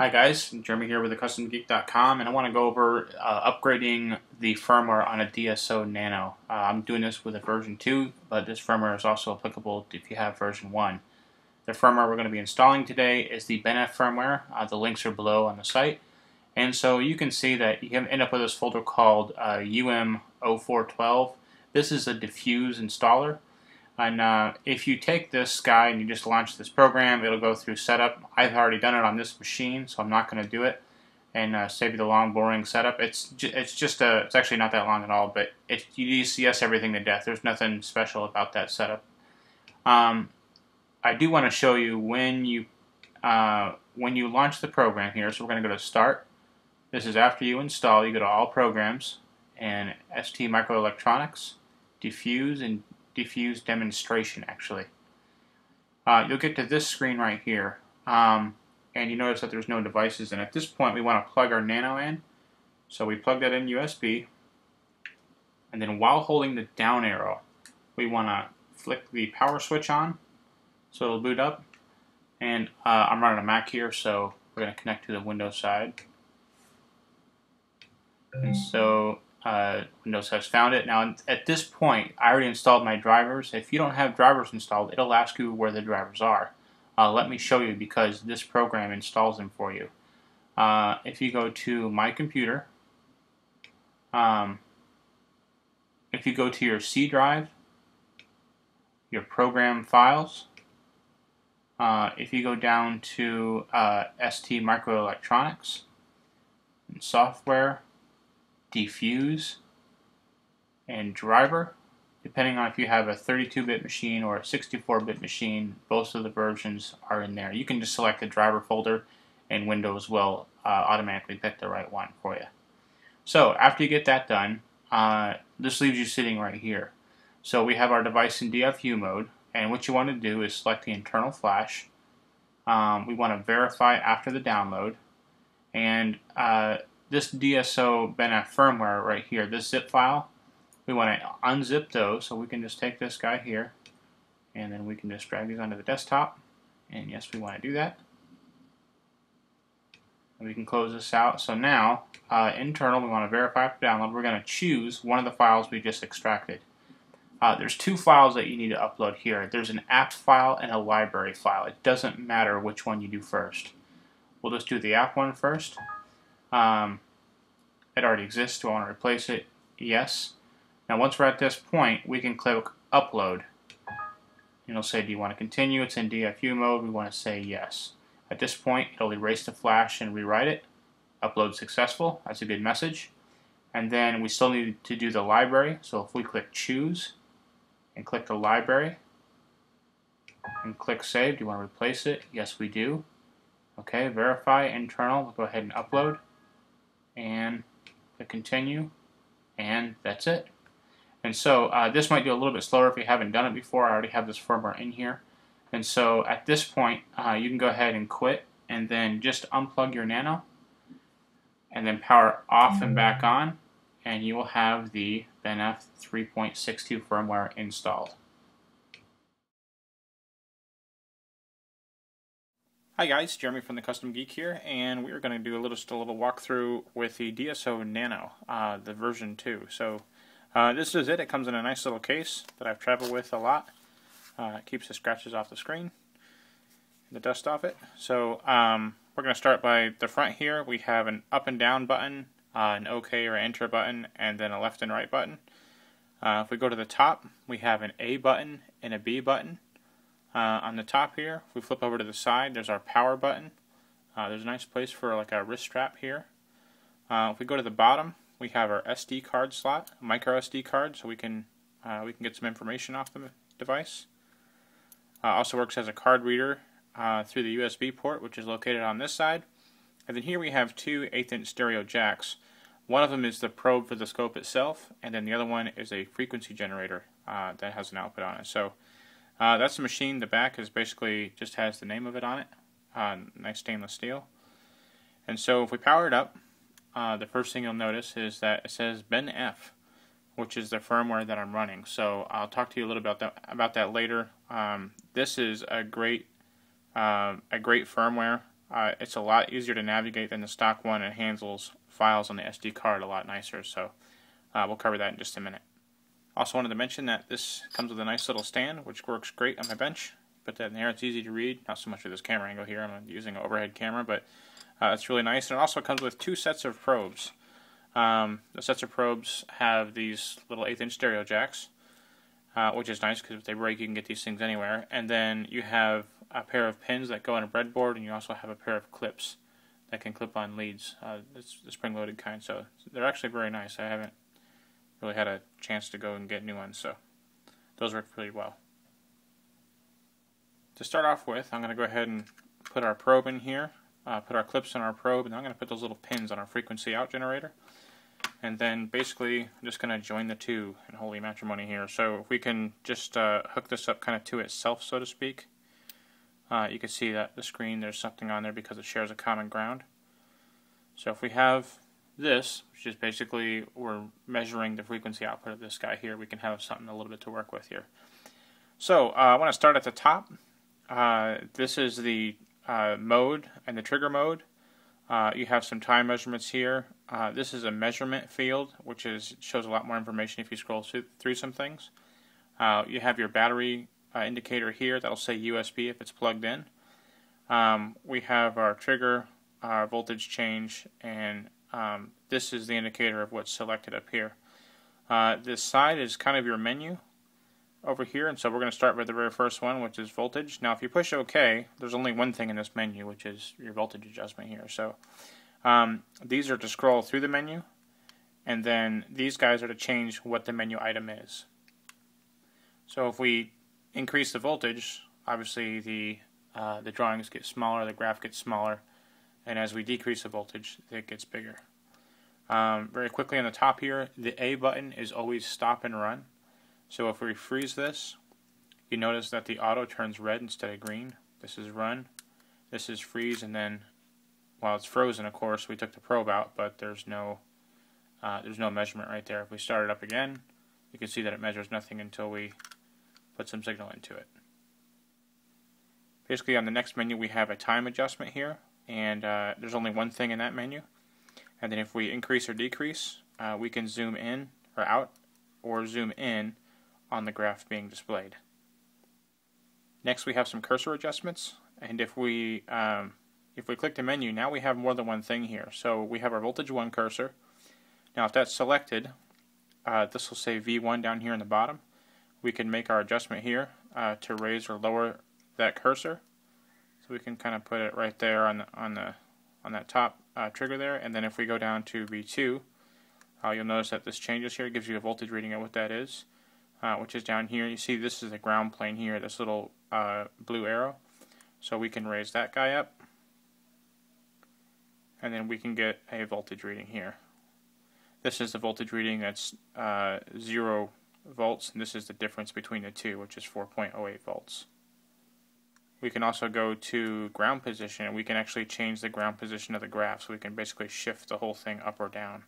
Hi guys, Jeremy here with thecustomgeek.com and I want to go over uh, upgrading the firmware on a DSO Nano. Uh, I'm doing this with a version 2, but this firmware is also applicable if you have version 1. The firmware we're going to be installing today is the BenF firmware. Uh, the links are below on the site. And so you can see that you can end up with this folder called UM0412. Uh, this is a DfuSe installer. And uh, if you take this guy and you just launch this program, it'll go through setup. I've already done it on this machine, so I'm not going to do it and uh, save you the long, boring setup. It's ju it's just a, it's actually not that long at all, but it, you DCS everything to death. There's nothing special about that setup. Um, I do want to show you when you uh, when you launch the program here. So we're going to go to Start. This is after you install. You go to All Programs and ST Microelectronics, DfuSe, and DfuSe demonstration actually. Uh, you'll get to this screen right here um, and you notice that there's no devices and at this point we want to plug our nano in. So we plug that in USB and then while holding the down arrow we want to flick the power switch on so it'll boot up. And uh, I'm running a Mac here so we're going to connect to the Windows side. And so uh, Windows has found it. Now, at this point, I already installed my drivers. If you don't have drivers installed, it'll ask you where the drivers are. Uh, let me show you because this program installs them for you. Uh, if you go to My Computer, um, if you go to your C drive, your program files, uh, if you go down to uh, ST Microelectronics, and software, DfuSe, and driver. Depending on if you have a 32-bit machine or a 64-bit machine, both of the versions are in there. You can just select the driver folder and Windows will uh, automatically pick the right one for you. So after you get that done, uh, this leaves you sitting right here. So we have our device in DFU mode, and what you want to do is select the internal flash. Um, we want to verify after the download, and uh, this DSO BenF firmware right here, this zip file, we want to unzip those. So we can just take this guy here and then we can just drag these onto the desktop. And yes, we want to do that. And we can close this out. So now, uh, internal, we want to verify for download. We're going to choose one of the files we just extracted. Uh, there's two files that you need to upload here. There's an app file and a library file. It doesn't matter which one you do first. We'll just do the app one first. Um, it already exists. Do I want to replace it? Yes. Now once we're at this point, we can click Upload. It'll say, do you want to continue? It's in DFU mode. We want to say yes. At this point, it'll erase the flash and rewrite it. Upload successful. That's a good message. And then we still need to do the library. So if we click Choose and click the library and click Save, do you want to replace it? Yes, we do. Okay, verify internal. We'll go ahead and upload and click continue and that's it. And so uh, this might be a little bit slower if you haven't done it before. I already have this firmware in here. And so at this point, uh, you can go ahead and quit and then just unplug your Nano and then power off and back on and you will have the BenF 3.62 firmware installed. Hi guys, Jeremy from the Custom Geek here, and we are going to do a little just a little walkthrough with the DSO Nano, uh, the version 2. So uh, this is it. It comes in a nice little case that I've traveled with a lot. Uh, it keeps the scratches off the screen, the dust off it. So um, we're going to start by the front here. We have an up and down button, uh, an OK or Enter button, and then a left and right button. Uh, if we go to the top, we have an A button and a B button. Uh, on the top here, if we flip over to the side, there's our power button. Uh, there's a nice place for like a wrist strap here. Uh, if we go to the bottom, we have our SD card slot, micro SD card, so we can uh, we can get some information off the device. Uh, also works as a card reader uh, through the USB port, which is located on this side. And then here we have two eighth-inch stereo jacks. One of them is the probe for the scope itself, and then the other one is a frequency generator that has an output on it. So uh, that's the machine. The back is basically just has the name of it on it. Uh, nice stainless steel. And so if we power it up, uh, the first thing you'll notice is that it says BenF, which is the firmware that I'm running. So I'll talk to you a little about that about that later. Um, this is a great uh, a great firmware. uh, it's a lot easier to navigate than the stock one and handles files on the SD card a lot nicer. So uh, we'll cover that in just a minute. Also wanted to mention that this comes with a nice little stand, which works great on my bench. Put that in there, it's easy to read. Not so much with this camera angle here, I'm using an overhead camera, but uh, it's really nice. And it also comes with two sets of probes. Um, the sets of probes have these little eighth inch stereo jacks, uh, which is nice because if they break, you can get these things anywhere. And then you have a pair of pins that go on a breadboard, and you also have a pair of clips that can clip on leads. Uh, it's the spring loaded kind, so they're actually very nice. I haven't really had a chance to go and get new ones, so those work pretty well. To start off with, I'm going to go ahead and put our probe in here, uh, put our clips in our probe, and I'm going to put those little pins on our frequency out generator. And then basically, I'm just going to join the two in holy matrimony here. So if we can just uh, hook this up kind of to itself, so to speak, uh, you can see that the screen, there's something on there because it shares a common ground. So if we have this, which is basically we're measuring the frequency output of this guy here, we can have something a little bit to work with here. So uh, I want to start at the top. Uh, this is the uh, mode and the trigger mode. Uh, you have some time measurements here. Uh, this is a measurement field, which is shows a lot more information if you scroll through some things. Uh, you have your battery indicator here that'll say USB if it's plugged in. Um, we have our trigger, our voltage change, and um, this is the indicator of what's selected up here. Uh, this side is kind of your menu over here, and so we're going to start with the very first one, which is voltage. Now, if you push OK, there's only one thing in this menu, which is your voltage adjustment here. So um, these are to scroll through the menu, and then these guys are to change what the menu item is. So if we increase the voltage, obviously the uh, the drawings get smaller, the graph gets smaller, and as we decrease the voltage, it gets bigger. Um, very quickly on the top here, the A button is always stop and run. So if we freeze this, you notice that the auto turns red instead of green. This is run, this is freeze, and then while it's frozen, of course, we took the probe out, but there's no uh, there's no measurement right there. If we start it up again, you can see that it measures nothing until we put some signal into it. Basically, on the next menu, we have a time adjustment here and uh, there's only one thing in that menu. And then if we increase or decrease, uh, we can zoom in or out or zoom in on the graph being displayed. Next we have some cursor adjustments and if we um, if we click the menu now we have more than one thing here. So we have our voltage 1 cursor. Now if that's selected uh, this will say V1 down here in the bottom. We can make our adjustment here uh, to raise or lower that cursor we can kind of put it right there on the, on the on that top uh, trigger there. And then if we go down to V2, uh, you'll notice that this changes here. It gives you a voltage reading of what that is, uh, which is down here. You see this is the ground plane here, this little uh, blue arrow. So we can raise that guy up. And then we can get a voltage reading here. This is the voltage reading that's uh, 0 volts, and this is the difference between the two, which is 4.08 volts. We can also go to ground position and we can actually change the ground position of the graph so we can basically shift the whole thing up or down.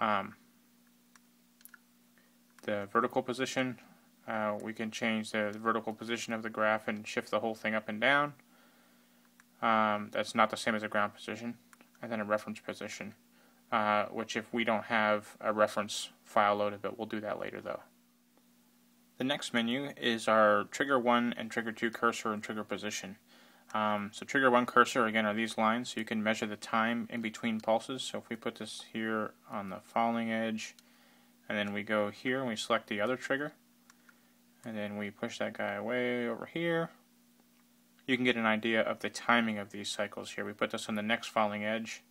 Um, the vertical position, uh, we can change the, vertical position of the graph and shift the whole thing up and down. Um, that's not the same as a ground position. And then a reference position, uh, which if we don't have a reference file loaded, but we'll do that later though. The next menu is our trigger 1 and trigger 2 cursor and trigger position. Um, so trigger 1 cursor again are these lines so you can measure the time in between pulses. So if we put this here on the falling edge and then we go here and we select the other trigger and then we push that guy away over here you can get an idea of the timing of these cycles here. We put this on the next falling edge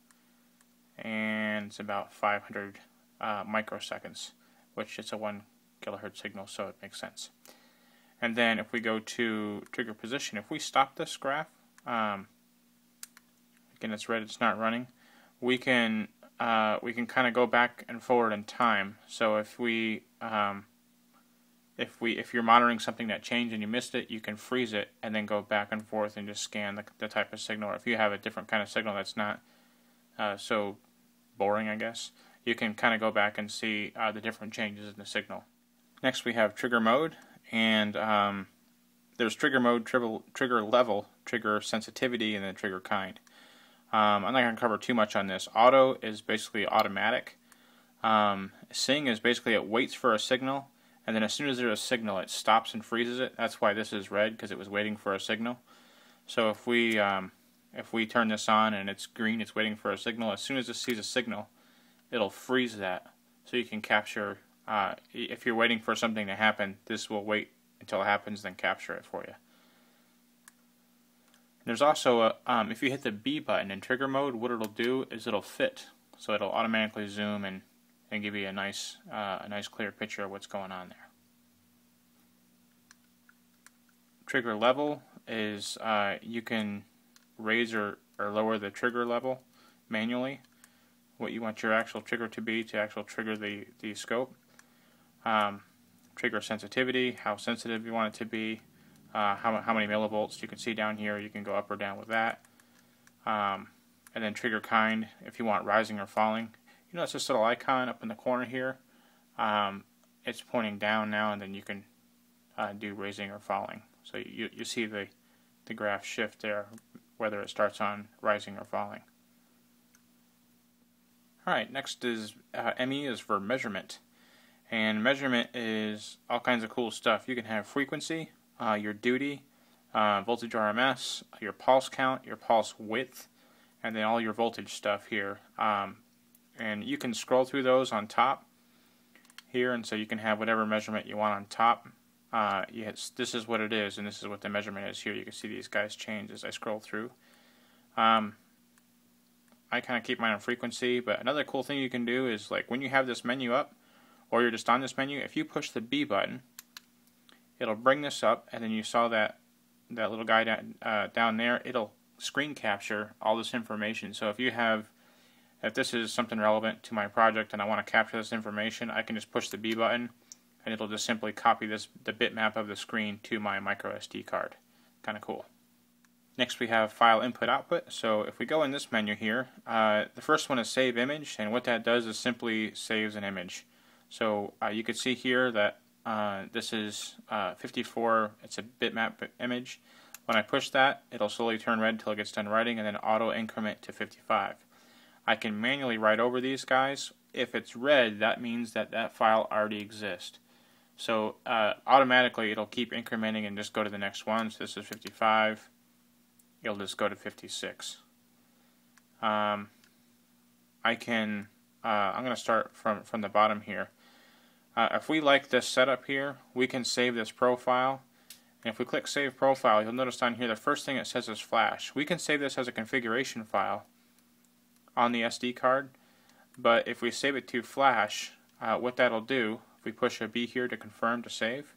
and it's about 500 uh, microseconds which is a 1 kilohertz signal, so it makes sense. And then if we go to trigger position, if we stop this graph, um, again it's red, it's not running, we can uh, we can kind of go back and forward in time. So if we um, if we if you're monitoring something that changed and you missed it, you can freeze it and then go back and forth and just scan the, the type of signal. Or if you have a different kind of signal that's not uh, so boring, I guess, you can kind of go back and see uh, the different changes in the signal. Next we have trigger mode and um, there's trigger mode, trigger, trigger level, trigger sensitivity, and then trigger kind. Um, I'm not going to cover too much on this. Auto is basically automatic. Um, sing is basically it waits for a signal, and then as soon as there's a signal, it stops and freezes it. That's why this is red because it was waiting for a signal. So if we um, if we turn this on and it's green, it's waiting for a signal. As soon as it sees a signal, it'll freeze that, so you can capture. Uh, if you're waiting for something to happen, this will wait until it happens, then capture it for you. There's also a, um, if you hit the B button in trigger mode, what it'll do is it'll fit, so it'll automatically zoom and and give you a nice uh, a nice clear picture of what's going on there. Trigger level is uh, you can raise or, or lower the trigger level manually, what you want your actual trigger to be to actually trigger the, the scope. Um, trigger sensitivity, how sensitive you want it to be, uh, how, how many millivolts you can see down here, you can go up or down with that. Um, and then trigger kind, if you want rising or falling. You notice this little icon up in the corner here, um, it's pointing down now and then you can uh, do raising or falling. So you, you see the, the graph shift there, whether it starts on rising or falling. Alright, next is uh, ME is for measurement. And measurement is all kinds of cool stuff. You can have frequency, uh, your duty, uh, voltage RMS, your pulse count, your pulse width, and then all your voltage stuff here. Um, and you can scroll through those on top here, and so you can have whatever measurement you want on top. Uh, hit, this is what it is, and this is what the measurement is here. You can see these guys change as I scroll through. Um, I kind of keep mine on frequency, but another cool thing you can do is like when you have this menu up, or you're just on this menu, if you push the B button, it'll bring this up, and then you saw that that little guy down, uh, down there, it'll screen capture all this information. So if you have, if this is something relevant to my project and I want to capture this information, I can just push the B button, and it'll just simply copy this the bitmap of the screen to my micro SD card. Kind of cool. Next we have file input output. So if we go in this menu here, uh, the first one is save image, and what that does is simply saves an image. So uh, you can see here that uh, this is uh, 54, it's a bitmap image. When I push that, it'll slowly turn red until it gets done writing and then auto increment to 55. I can manually write over these guys. If it's red, that means that that file already exists. So uh, automatically it'll keep incrementing and just go to the next one. So this is 55. It'll just go to 56. Um, I can, uh, I'm going to start from, from the bottom here. Uh, if we like this setup here, we can save this profile. And if we click Save Profile, you'll notice down here the first thing it says is Flash. We can save this as a configuration file on the SD card, but if we save it to Flash, uh, what that'll do, if we push a B here to confirm to save,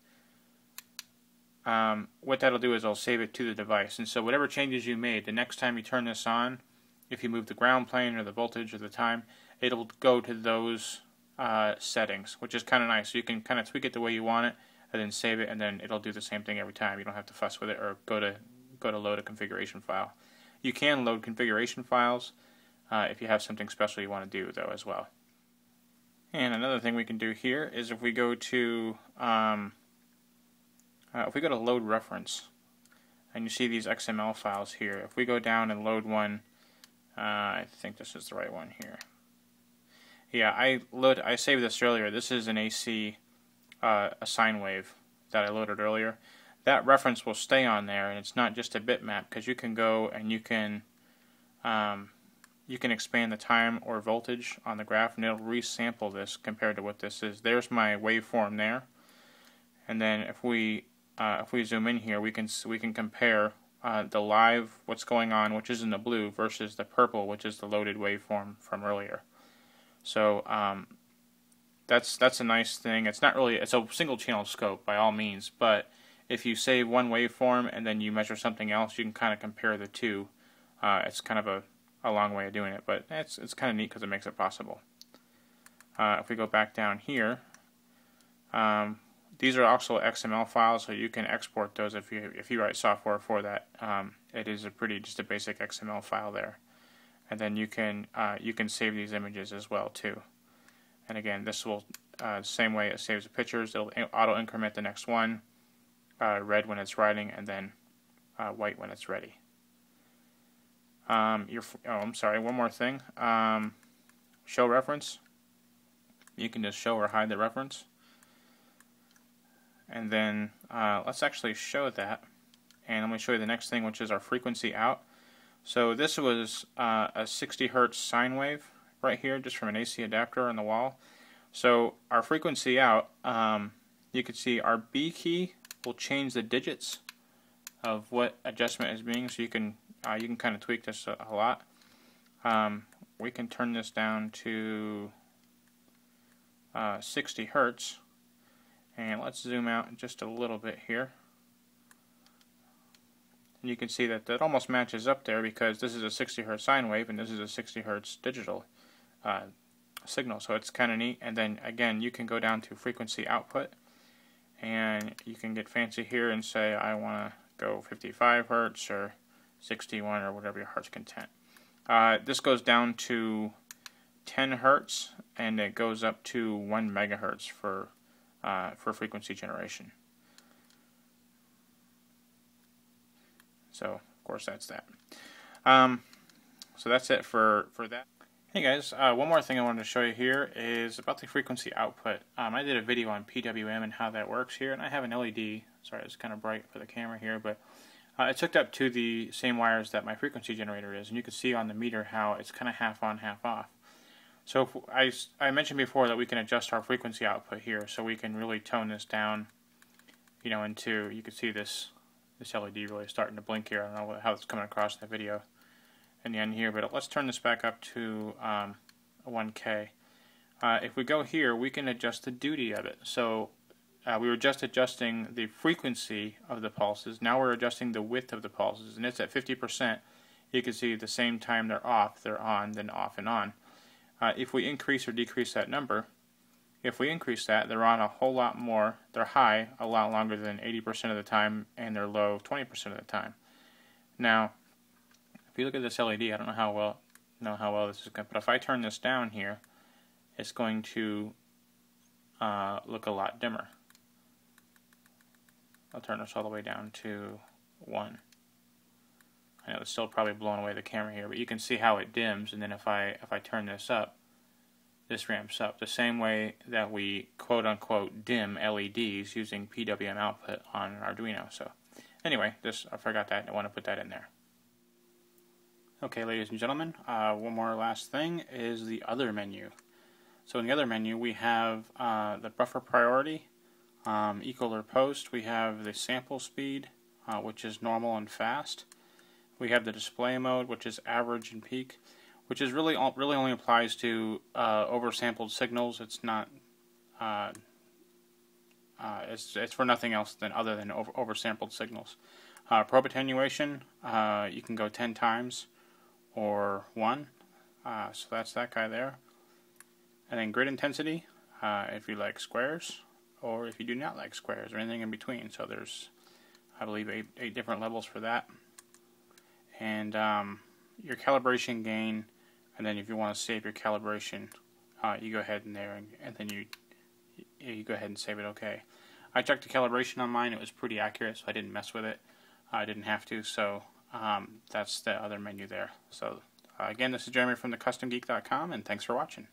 um, what that'll do is it'll save it to the device. And so whatever changes you made, the next time you turn this on, if you move the ground plane or the voltage or the time, it'll go to those uh, settings, which is kind of nice. So you can kind of tweak it the way you want it, and then save it, and then it'll do the same thing every time. You don't have to fuss with it or go to go to load a configuration file. You can load configuration files uh, if you have something special you want to do, though, as well. And another thing we can do here is if we go to um, uh, if we go to load reference, and you see these XML files here. If we go down and load one, uh, I think this is the right one here. Yeah, I load. I saved this earlier. This is an AC uh, a sine wave that I loaded earlier. That reference will stay on there, and it's not just a bitmap because you can go and you can um, you can expand the time or voltage on the graph, and it'll resample this compared to what this is. There's my waveform there, and then if we uh, if we zoom in here, we can we can compare uh, the live what's going on, which is in the blue, versus the purple, which is the loaded waveform from earlier. So um, that's that's a nice thing. It's not really it's a single channel scope by all means, but if you save one waveform and then you measure something else, you can kind of compare the two. Uh, it's kind of a, a long way of doing it, but it's it's kind of neat because it makes it possible. Uh, if we go back down here, um, these are also XML files, so you can export those if you if you write software for that. Um, it is a pretty just a basic XML file there and then you can uh, you can save these images as well too. And again, this will uh, same way it saves the pictures. It'll auto increment the next one. uh, red when it's writing and then uh, white when it's ready. Um, your, oh, I'm sorry, one more thing. Um, show reference. You can just show or hide the reference. And then uh, let's actually show that. And I'm going to show you the next thing, which is our frequency out. So this was uh, a 60 hertz sine wave right here, just from an AC adapter on the wall. So our frequency out, um, you can see our B key will change the digits of what adjustment is being. So you can uh, you can kind of tweak this a, a lot. Um, we can turn this down to uh, 60 hertz, and let's zoom out just a little bit here. And you can see that that almost matches up there because this is a 60 hertz sine wave and this is a 60 hertz digital uh, signal. So it's kind of neat. And then again, you can go down to frequency output and you can get fancy here and say I want to go 55 hertz or 61 or whatever your heart's content. Uh, this goes down to 10 hertz and it goes up to 1 megahertz for uh, for frequency generation. So of course that's that. Um, so that's it for for that. Hey guys, uh, one more thing I wanted to show you here is about the frequency output. Um, I did a video on PWM and how that works here, and I have an LED. Sorry, it's kind of bright for the camera here, but uh, it's hooked up to the same wires that my frequency generator is, and you can see on the meter how it's kind of half on, half off. So I, I mentioned before that we can adjust our frequency output here, so we can really tone this down, you know, into, you can see this, this LED really starting to blink here. I don't know how it's coming across in the video in the end here, but let's turn this back up to um, 1K. Uh, if we go here, we can adjust the duty of it. So uh, we were just adjusting the frequency of the pulses. Now we're adjusting the width of the pulses, and it's at 50%. You can see the same time they're off, they're on, then off and on. Uh, if we increase or decrease that number, if we increase that, they're on a whole lot more, they're high a lot longer than 80% of the time, and they're low 20% of the time. Now, if you look at this LED, I don't know how well know how well this is going, but if I turn this down here, it's going to uh, look a lot dimmer. I'll turn this all the way down to 1. I know it's still probably blowing away the camera here, but you can see how it dims, and then if I if I turn this up, this ramps up. The same way that we quote-unquote dim LEDs using PWM output on an Arduino. So anyway, this I forgot that. I want to put that in there. Okay, ladies and gentlemen, uh, one more last thing is the other menu. So in the other menu, we have uh, the buffer priority, um, equal or post. We have the sample speed, uh, which is normal and fast. We have the display mode, which is average and peak, which is really really only applies to uh, oversampled signals. It's not. Uh, uh, it's it's for nothing else than other than over oversampled signals. probe attenuation, you can go 10 times or 1. Uh, so that's that guy there. And then grid intensity, uh, if you like squares, or if you do not like squares, or anything in between. So there's, I believe, eight, eight different levels for that. And um, your calibration gain, and then if you want to save your calibration, uh, you go ahead in there, and, and then you you go ahead and save it okay. I checked the calibration on mine, it was pretty accurate, so I didn't mess with it. I didn't have to, so um, that's the other menu there. So uh, again, this is Jeremy from thecustomgeek.com, and thanks for watching.